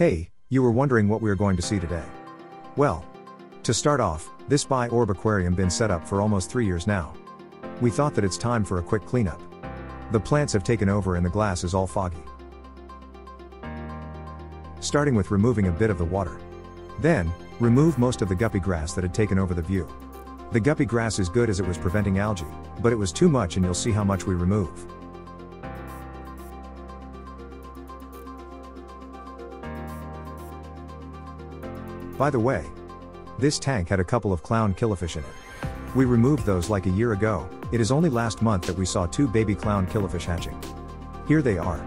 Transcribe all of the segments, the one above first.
Hey, you were wondering what we are going to see today. Well, to start off, this biOrb aquarium been set up for almost 3 years now. We thought that it's time for a quick cleanup. The plants have taken over and the glass is all foggy. Starting with removing a bit of the water. Then, remove most of the guppy grass that had taken over the view. The guppy grass is good as it was preventing algae, but it was too much and you'll see how much we remove. By the way, this tank had a couple of clown killifish in it. We removed those like a year ago, it is only last month that we saw two baby clown killifish hatching. Here they are.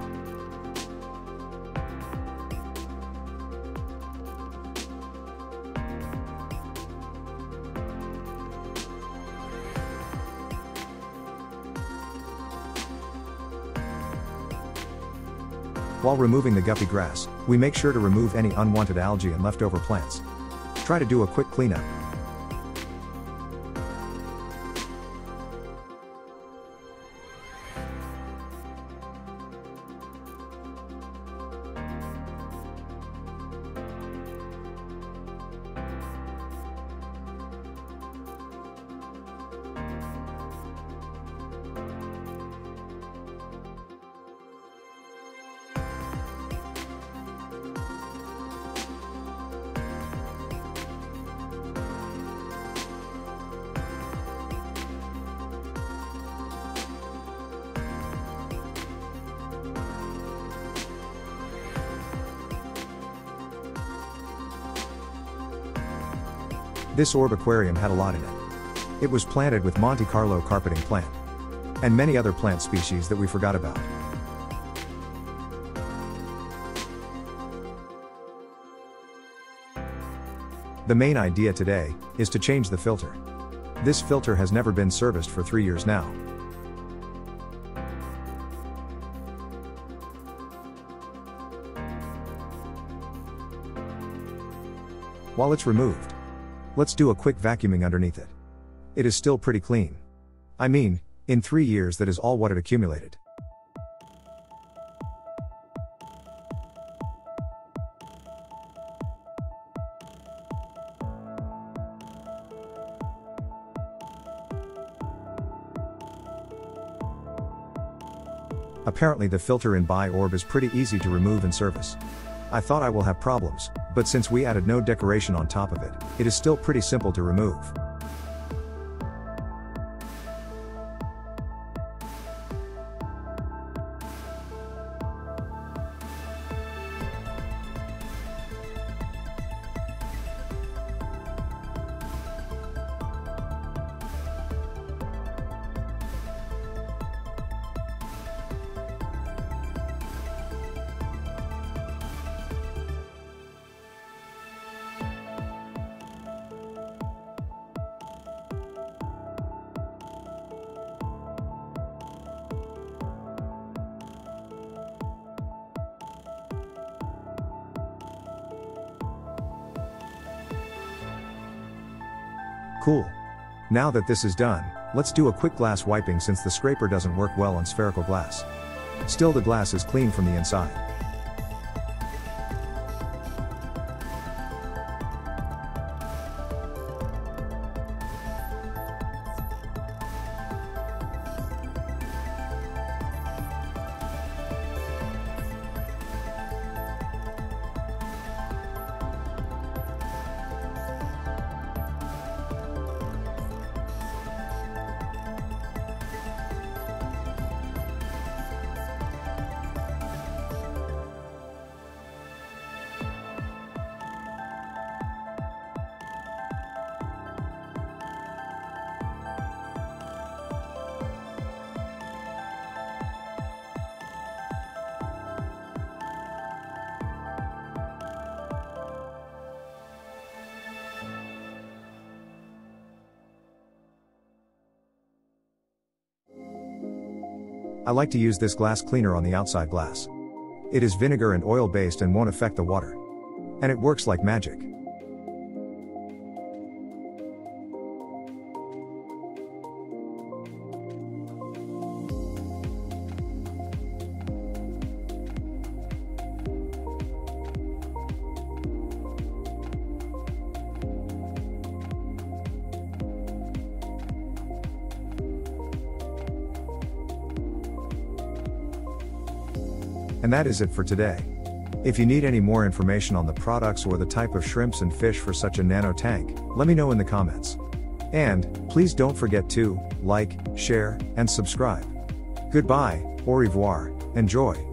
While removing the guppy grass, we make sure to remove any unwanted algae and leftover plants. Try to do a quick cleanup. This orb aquarium had a lot in it. It was planted with Monte Carlo carpeting plant. And many other plant species that we forgot about. The main idea today is to change the filter. This filter has never been serviced for three years now. While it's removed, let's do a quick vacuuming underneath it. It is still pretty clean. I mean, in three years that is all what it accumulated. Apparently the filter in biOrb is pretty easy to remove and service. I thought I will have problems, but since we added no decoration on top of it, it is still pretty simple to remove. Cool. Now that this is done, let's do a quick glass wiping since the scraper doesn't work well on spherical glass. Still the glass is clean from the inside. I like to use this glass cleaner on the outside glass. It is vinegar and oil based and won't affect the water. And it works like magic. And that is it for today. If you need any more information on the products or the type of shrimps and fish for such a nano tank, let me know in the comments. And, please don't forget to like, share, and subscribe. Goodbye, au revoir, enjoy.